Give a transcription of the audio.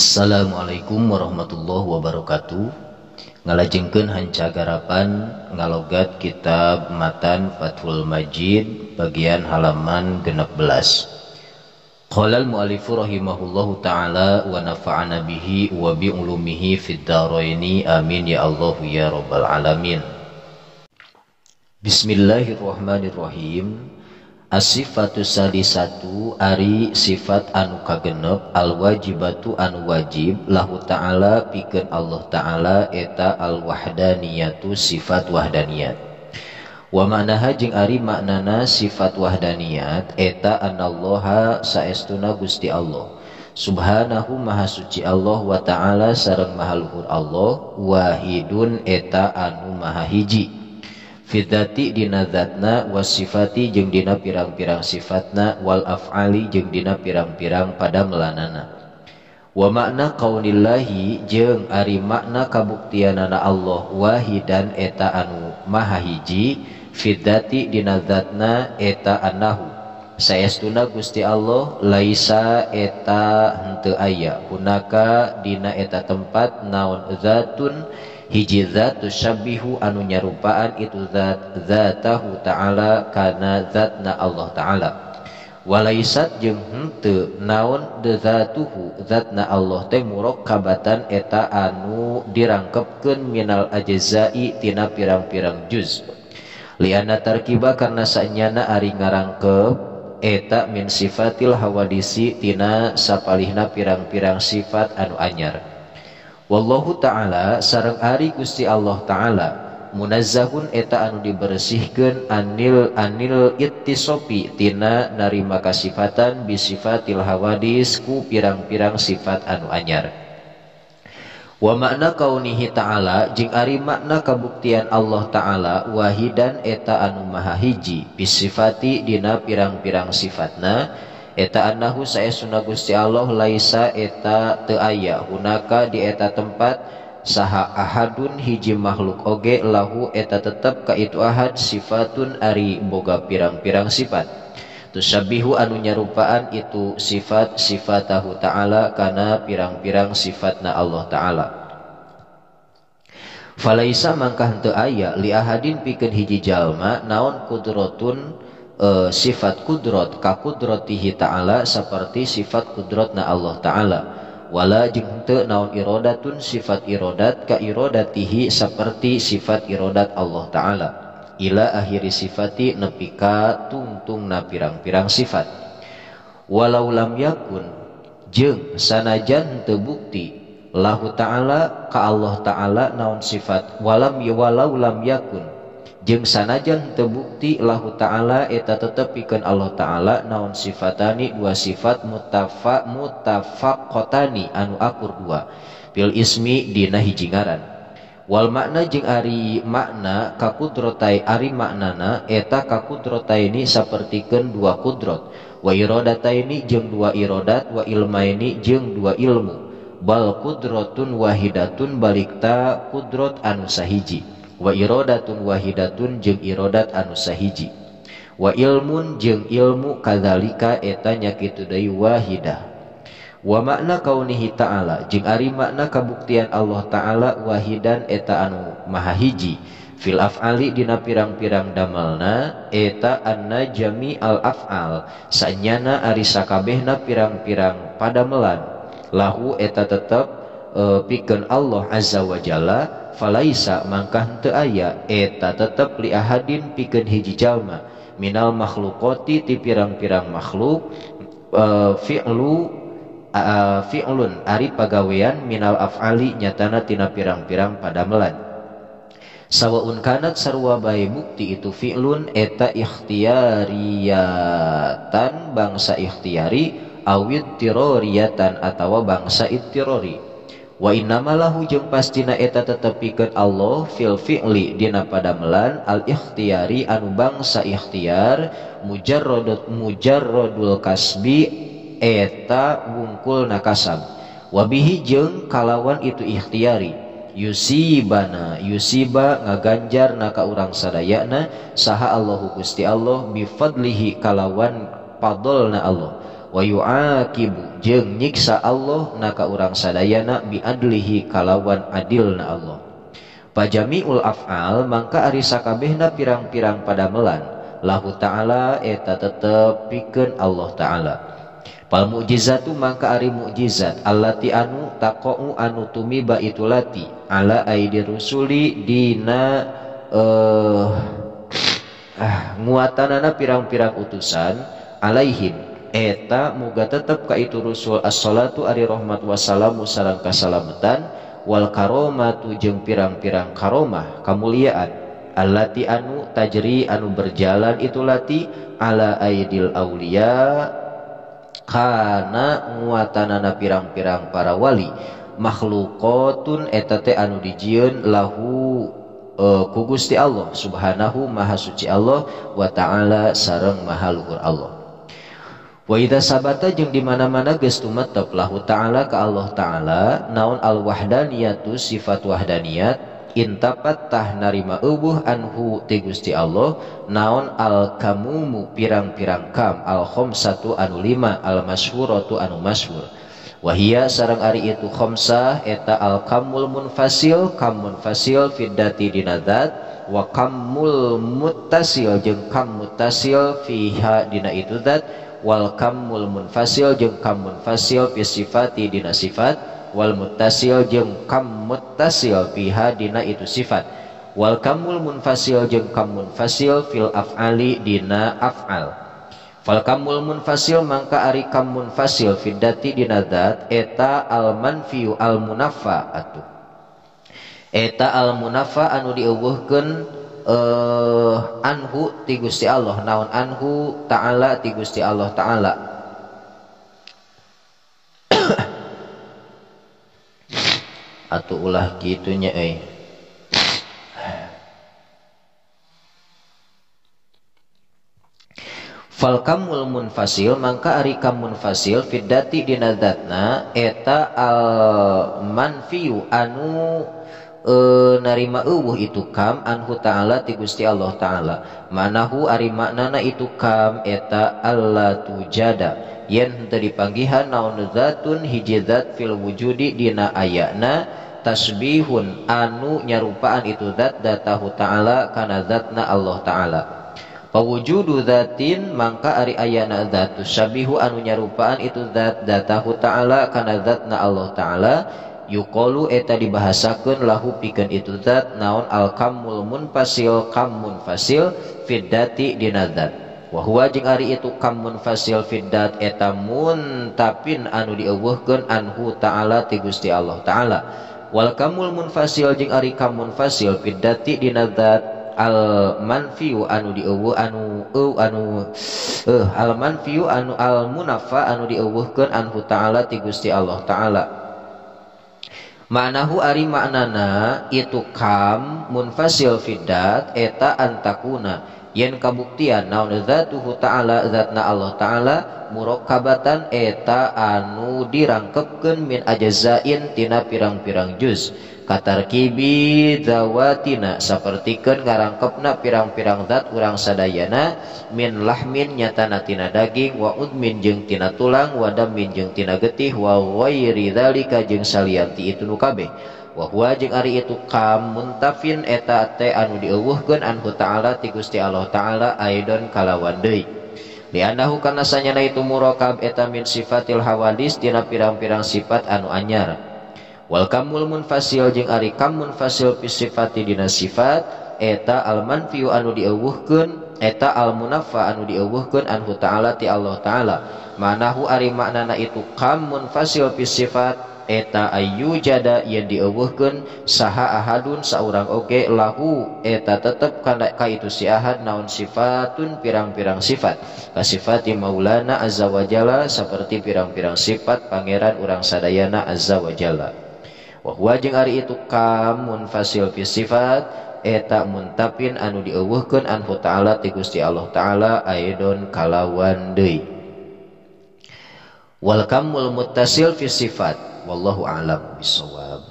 Assalamualaikum warahmatullahi wabarakatuh. Ngalajengkeun hancagarapan ngalogat kitab matan Fathul Majid bagian halaman 16 Qala al-mu'allifu rahimahullahu ta'ala wa nafa'ana bihi wa bi ulumihi fid dharaini amin ya Allah ya rabbal alamin. Bismillahirrahmanirrahim asifatu sadisatu ari sifat anu kagenep alwajibatu anu wajib lahu ta'ala pikeun Allah ta'ala eta alwahdaniyatu sifat wahdaniyat. Wa ma'naha jeung ari maknana sifat wahdaniyat eta anallaha saestuna Gusti Allah. Subhanahu Maha Suci Allah wa ta'ala sareng Maha Luhur Allah wahidun eta anu maha hiji. fidati dina zatna wasifati jeung dina pirang-pirang sifatna wal af'ali jeung dina pirang-pirang pada melanana. Wa makna kaunillahi jeung ari makna kabuktianana Allah wahidan eta anu maha hiji fidati dina zatna eta anahu. Saestuna Gusti Allah laisa eta henteu aya. Hunaka dina eta tempat naon zatun hijizat tusyabihu anu nyarupaan itu zat zatahu ta'ala kana zatna Allah ta'ala. Walaisat jeung henteu naon de zatuhu zatna Allah teh murakkabatan eta anu dirangkepkeun minal ajzai tina pirang-pirang juz. Liana tarkiba karena sanyana ari ngarangkep eta min sifatil hawadisi tina sapalihna pirang-pirang sifat anu anyar. wallahu ta'ala sarang Ari Gusti Allah ta'ala munazzahun eta anu dibersihkan anil anil ittisopi tina narima kasifatan bisifatil hawadis ku pirang-pirang sifat anu anyar. Wa makna kaunihi ta'ala jing ari makna kabuktian Allah ta'ala wahidan eta anu maha hiji bisifati dina pirang-pirang sifatna eta annahu saesuna Gusti Allah laisa eta teu aya. Hunaka di eta tempat saha ahadun hiji makhluk oge lahu eta tetep ka itu ahad sifatun ari boga pirang-pirang sifat. Tusabihu anu nyarupaan itu sifat sifatahu ta'ala kana pirang-pirang sifatna Allah ta'ala. Falaisa mangkah teu aya li ahadin pikeun hiji jalma naon kudrotun uh, sifat kudrot ka kudrotihi ta'ala seperti sifat kudrotna Allah ta'ala. Wala jeung teu naon irodatun sifat irodat ka irodatihi seperti sifat irodat Allah ta'ala. Ila akhiri sifati nepika tungtungna pirang-pirang sifat. Walau lam yakun jeung sanajan teu bukti lahu ta'ala ka Allah ta'ala naon sifat. Walam walau lam yakun jeung sanajan tebukti lahu ta'ala eta tetep pikeun Allah ta'ala naon sifatani dua sifat mutafa mutafaqatani anu akur dua bil ismi dina hiji ngaran. Wal makna jeung ari makna kakudrotai ari maknana eta ka kudrotaini sapertikeun dua kudrot. Wa irodataini jeung dua irodat wa ilmaini jeung dua ilmu. Bal kudrotun wahidatun balikta kudrot anu sahiji. wa irodatun wahidatun jeung irodat anu sahiji. Wa ilmun jeung ilmu kadzalika eta nya kitu deui wahidah. Wa makna kaunihi ta'ala jeung ari makna kabuktian Allah ta'ala wahidan eta anu maha hiji. Fil af'ali dina pirang-pirang damelna eta anna jami al af'al. Sanyana ari sakabehna pirang-pirang padamelan. Lahu eta tetep uh, pikeun Allah azza wa jalla falaisa mangkah henteu aya eta tetep li ahadin pikeun hiji jalma minal makhlukoti ti pirang-pirang makhluk uh, fi'lu uh, fi'lun ari pagawean minal af'ali nyatana tina pirang-pirang padamelan sawaun kanat sarua bae bukti itu fi'lun eta ikhtiyariyatan bangsa ikhtiyari awid tiroriyatan atawa bangsa ittirori wa innamalahu jeung pastina eta tetepikeun Allah fil fi'li dina padamelan al ikhtiyari anu bangsa ikhtiar mujarradut mujarradul kasbi eta wungkul nakasab wa bihi jeung kalawan itu ikhtiyari yusibana yusiba ngaganjar na ka urang sadayana saha Allahu Gusti Allah bi fadlihi kalawan padolna Allah. wayuaqibu jeung nyiksa Allah naka urang sadayana biadlihi kalawan adilna Allah. Pajamiul af'al mangka ari sakabehna pirang-pirang padamelan lahu ta'ala eta tetep pikeun Allah ta'ala. Pal mukjizatu mangka ari mukjizat allati anu taqau anu tumiba itu lati ala aidir rusuli dina eh uh, ah, nguatanana pirang-pirang utusan alaihim. eta muga tetap ka itu Rasul as-salatu ari rahmat wassalamu sareng kasalametan wal karomatu jeung pirang-pirang karomah kamuliaan allati anu tajri anu berjalan itu lati ala aidil aulia kana nguatanana pirang-pirang para wali makhlukotun eta teh anu dijieun lahu uh, ku Gusti Allah subhanahu maha suci Allah wa ta'ala sareng maha luhur Allah. Wa idza sabata jeung di mana-mana geus tumetep lahu ta'ala ka Allah ta'ala naon al-wahdaniyatu sifat wahdaniyat intapat tah narima ubuh anhu ti Gusti Allah naon al-kamumu pirang-pirang kam al khamsatu anu lima al-masyhuratu anu masyhur. Wahia sarang ari itu khomsah eta al-kamul munfasil kam munfasil fiddati dinadat wa kamul muttasil jeung kam muttasil fiha dina itu zat wal kamul munfasil jeung kam munfasil fi sifati dina sifat wal muttasil jeung kam muttasil fiha dina itu sifat wal kamul munfasil jeung kam munfasil fil af'ali dina af'al. Fal kamul munfasil mangka ari kam munfasil fiddati dina zat eta al manfiu al munaffa atuh eta al munafa anu dieuweuhkeun uh, anhu ti Gusti Allah naon anhu ta'ala ti Gusti Allah ta'ala. Atau ulah gitunya eh Fal kamul munfasil mangka ari kam munfasil fiddati dina eta al manfiu anu e, narima ubuh itu kam Anhu ta'ala ti Gusti Allah ta'ala. Manahu ari maknana itu kam eta Allah tujada. Yen henteu dipanggihan naon zatun hiji zat fil wujudi dina ayana tasbihun anu nyarupaan itu zat datahu ta'ala kana zatna Allah ta'ala. Pawujudu zatin mangka ari ayana zatu sabihu anu nyarupaan itu zat datahu ta'ala kana zatna Allah ta'ala. yukolu eta dibahasakan lahu pikeun itu zat naon al kamul munfasil kamun fasil fiddati dinadat wahwa jeung ari itu kamun fasil fiddat eta muntapin anu dieuweuhkeun anhu ta'ala ti Gusti Allah ta'ala. Wal kamul munfasil jeung ari kamun fasil fiddati dinadat al manfiu anu dieuweuh anu eu anu eh al manfiu anu al munafa anu dieuweuhkeun anhu ta'ala ti Gusti Allah ta'ala. Ma'nahu ari maknana itu kam munfasil fiddat eta antakuna yen kabuktian naon zatuhu ta'ala zatna Allah ta'ala murakkabatan eta anu dirangkepkeun min ajazain tina pirang-pirang juz. Katarkibi zawatina sapertikeun ngarangkepna pirang-pirang zat urang sadayana min lahmin nyatana tina daging wa udmin jeung tina tulang wa damin jeung tina getih wa ghairi dzalika jeung salianti itu nu kabeh. wahwa jeung Ari itu kamuntafin eta te anu dieuweuhkeun anhu ta'ala ti Gusti Allah ta'ala Aidon kalawan deui. Lianahu kana sanyana itu murakab eta min sifatil hawadis dina pirang-pirang sifat anu anyar. Wal kamul munfasil jeung ari kam munfasil fi sifati dina sifat eta al manfiu anu dieuweuhkeun eta al munaffa anu dieuweuhkeun anhu ta'ala ti Allah ta'ala. Manahu ari maknana itu kam munfasil fi sifat eta ayu jada yang dieuweuhkeun saha ahadun seorang oge lahu eta tetap kana ka itu si ahad naon sifatun pirang-pirang sifat. Kasifati maulana azza wajalla seperti pirang-pirang sifat pangeran urang sadayana azza wajalla wahwa jeung ari itu kamun fasil fi sifat eta muntapin anu dieuweuhkeun anhu ta'ala ti Gusti Allah ta'ala aidon kalawan deui. Wal kamul muttasil fi sifat. والله أعلم بالصواب.